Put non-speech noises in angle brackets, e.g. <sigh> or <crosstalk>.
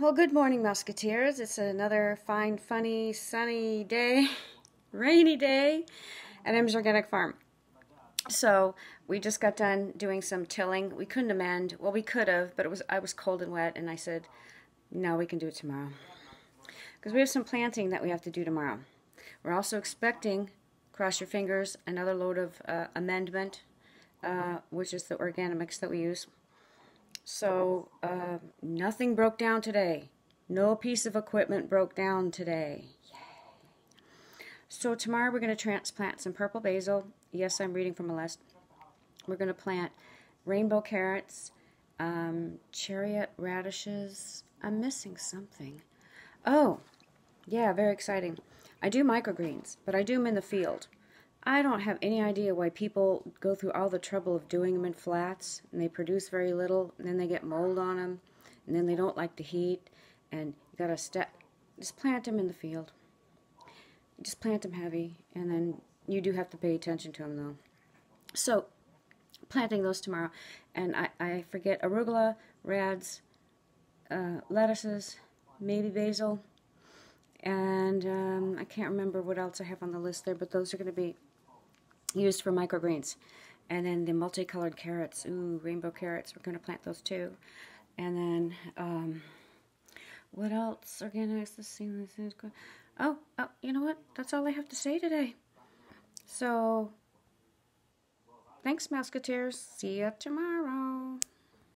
well, good morning, Musketeers. It's another fine, funny, sunny day, <laughs> rainy day at M's Organic Farm. So we just got done doing some tilling. We couldn't amend. Well, we could have, but it was I was cold and wet, and I said, no, we can do it tomorrow. Because we have some planting that we have to do tomorrow. We're also expecting, cross your fingers, another load of uh, amendment, uh, which is the Organimix that we use. So uh, nothing broke down today. No piece of equipment broke down today. Yay. So tomorrow we're going to transplant some purple basil. Yes, I'm reading from a list. We're going to plant rainbow carrots, um, chariot radishes. I'm missing something. Oh, yeah, very exciting. I do microgreens, but I do them in the field. I don't have any idea why people go through all the trouble of doing them in flats and they produce very little and then they get mold on them and then they don't like the heat and you gotta step just plant them in the field. Just plant them heavy and then you do have to pay attention to them though. So planting those tomorrow and I, I forget arugula rads uh, lettuces maybe basil and um, I can't remember what else I have on the list there but those are going to be used for microgreens. And then the multicolored carrots, ooh, rainbow carrots, we're going to plant those too. And then, um, what else? Organics, let's see. Oh, oh, you know what? That's all I have to say today. So, thanks, Musketeers. See you tomorrow.